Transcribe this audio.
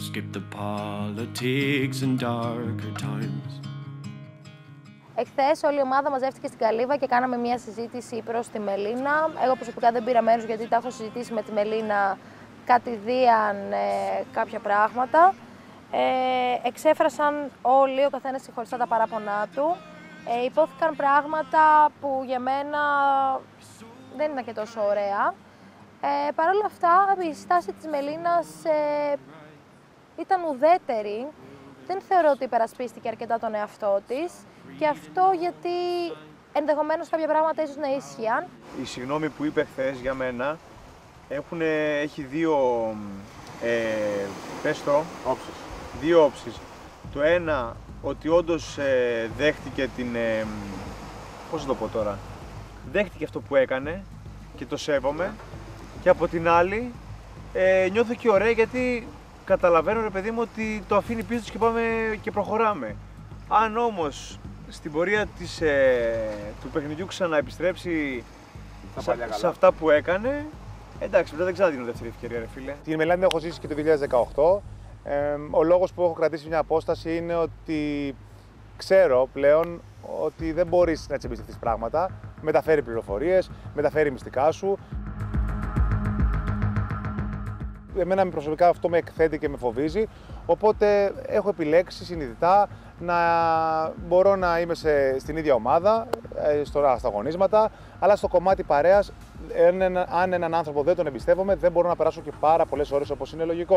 skip the politics and darker times. Εχθές όλη η ομάδα μαζεύτηκε στην Καλύβα και κάναμε μια συζήτηση προς τη Μελίνα. Εγώ προσωπικά δεν πήρα μέρος γιατί τα έχω συζητήσει με τη Μελίνα κατηδίαν ε, κάποια πράγματα. Ε, εξέφρασαν όλοι, ο καθένας συγχωριστά τα παράπονά του. Ε, υπόθηκαν πράγματα που για μένα δεν ήταν και τόσο ωραία. Ε, Παρ' όλα αυτά, η στάση της Μελίνας ε, ήταν ουδέτερη. Δεν θεωρώ ότι υπερασπίστηκε αρκετά τον εαυτό της. Και αυτό γιατί ενδεχομένως κάποια πράγματα ίσως να ίσχυαν. Η συγγνώμη που είπε χθες για μένα έχουν, έχει δύο, ε, πες το, Όψεις. δύο όψεις. Το ένα, ότι όντως ε, δέχτηκε την, ε, πώς να το πω τώρα, δέχτηκε αυτό που έκανε και το σέβομαι. Και από την άλλη, ε, νιώθω και ωραία γιατί καταλαβαίνω ρε παιδί μου ότι το αφήνει πίσω της και πάμε και προχωράμε. Αν όμως στην πορεία της, ε, του παιχνιδιού ξαναεπιστρέψει Στα σε, παλιά καλά. σε αυτά που έκανε, εντάξει, μετά δεν ξαναδίνω δεύτερη ευκαιρία ρε φίλε. Την Μελάνη την έχω ζήσει και το 2018. Ε, ο λόγος που έχω κρατήσει μια απόσταση είναι ότι ξέρω πλέον ότι δεν μπορείς να της εμπιστευτείς πράγματα. Μεταφέρει πληροφορίες, μεταφέρει μυστικά σου. Εμένα προσωπικά αυτό με εκθέτει και με φοβίζει, οπότε έχω επιλέξει συνειδητά να μπορώ να είμαι σε, στην ίδια ομάδα, ε, στο, στα αγωνίσματα, αλλά στο κομμάτι παρέας, αν, ένα- αν έναν άνθρωπο δεν τον εμπιστεύομαι, δεν μπορώ να περάσω και πάρα πολλές ώρες όπως είναι λογικό.